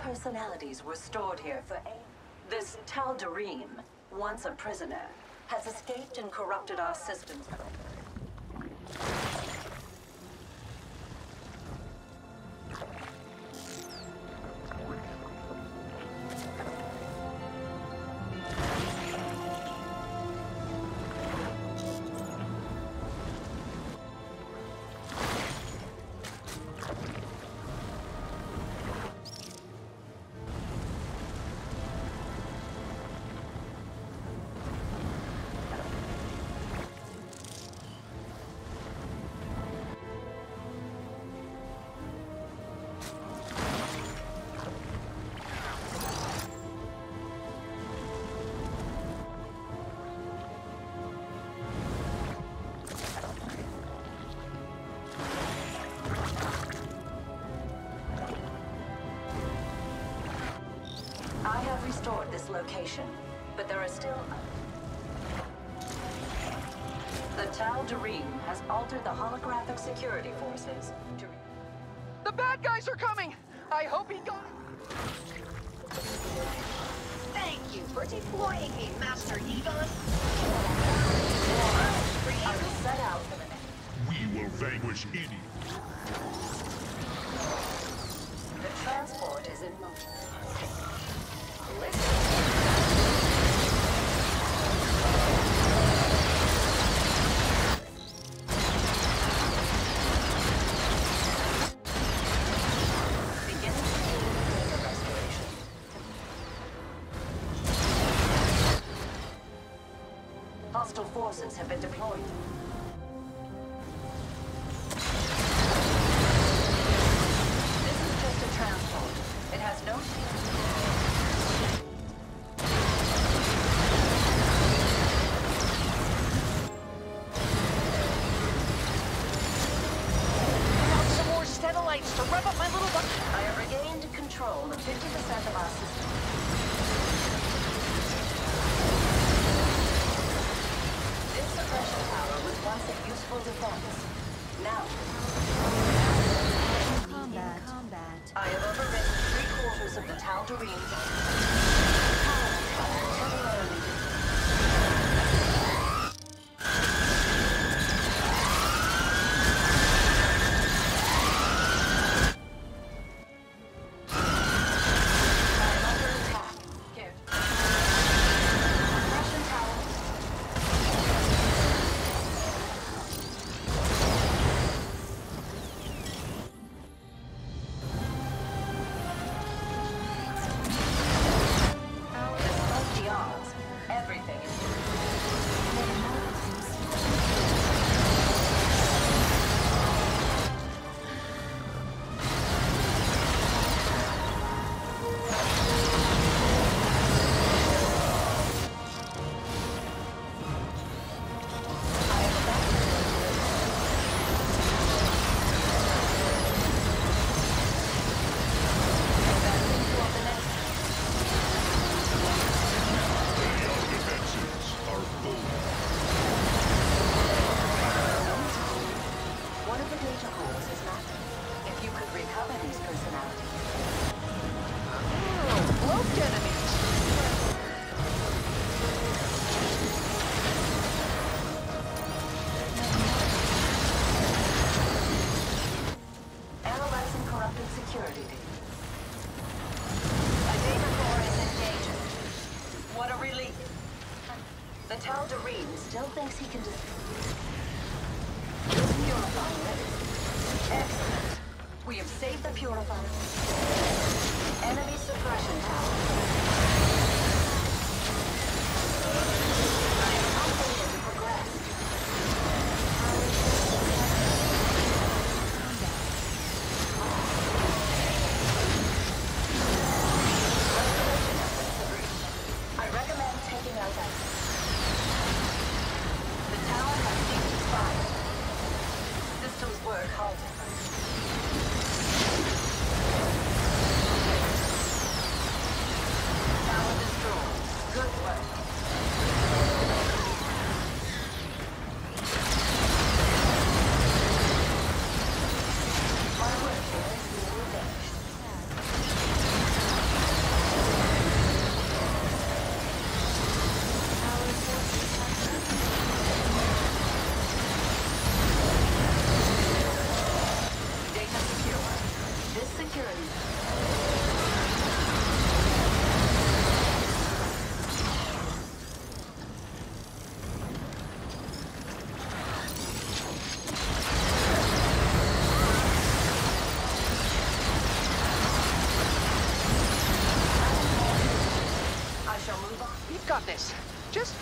personalities were stored here for. This Tal'Darim, once a prisoner, has escaped and corrupted our systems. Have this location, but there are still... The Tal Tal'Darim has altered the holographic security forces to... The bad guys are coming! I hope he got Thank you for deploying me, Master Egon. I will set out for the next... We will vanquish any. The transport is in motion. Beginning Hostile forces have been deployed. Now, Combat. Combat. I have overridden three quarters of the Tal'Darim. The Tal'Darim still thinks he can just... Purify. Excellent. We have saved the purifier. Enemy suppression tower. I am unable to progress. I recommend taking out that. The tower has ceased fire. Systems work halted. shall move on. You've got this. Just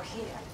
core here.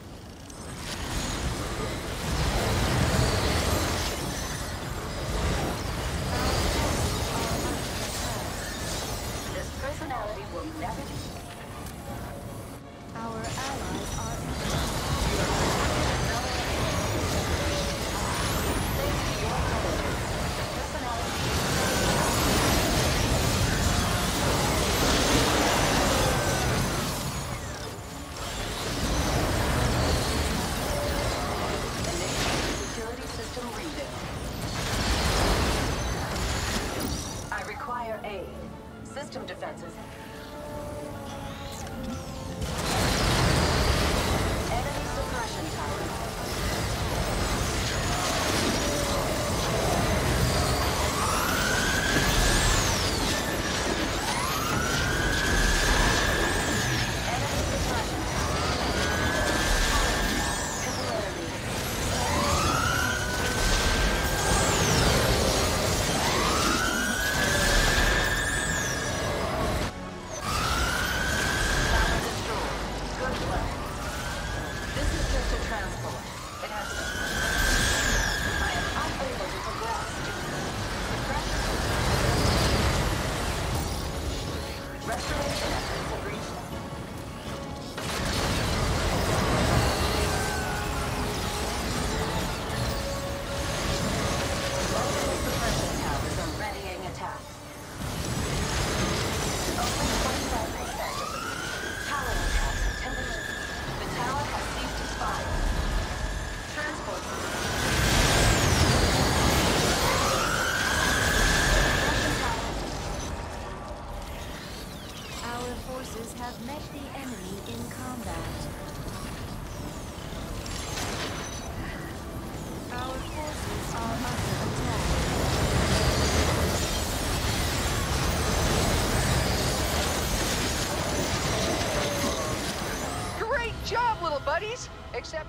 Great job, little buddies! Except